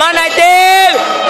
Come on, 19!